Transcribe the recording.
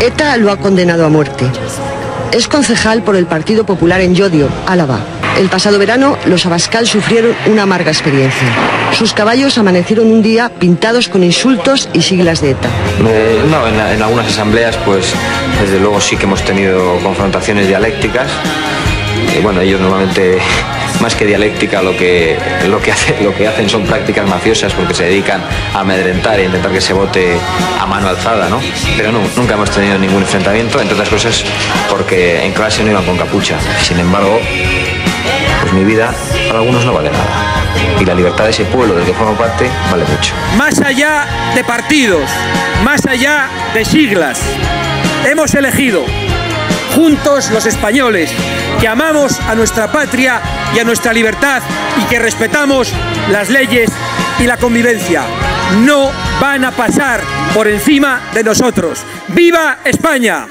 ETA lo ha condenado a muerte. Es concejal por el Partido Popular en Llodio, Álava. El pasado verano, los Abascal sufrieron una amarga experiencia. Sus caballos amanecieron un día pintados con insultos y siglas de ETA. Eh, no, en, en algunas asambleas, pues desde luego sí que hemos tenido confrontaciones dialécticas. Y bueno, ellos normalmente, más que dialéctica, lo que, lo, que hacen son prácticas mafiosas porque se dedican a amedrentar e intentar que se vote a mano alzada, ¿no? Pero no, nunca hemos tenido ningún enfrentamiento, entre otras cosas porque en clase no iban con capucha. Sin embargo, pues mi vida para algunos no vale nada. Y la libertad de ese pueblo del que formo parte vale mucho. Más allá de partidos, más allá de siglas, hemos elegido, juntos los españoles, que amamos a nuestra patria y a nuestra libertad y que respetamos las leyes y la convivencia. No van a pasar por encima de nosotros. ¡Viva España!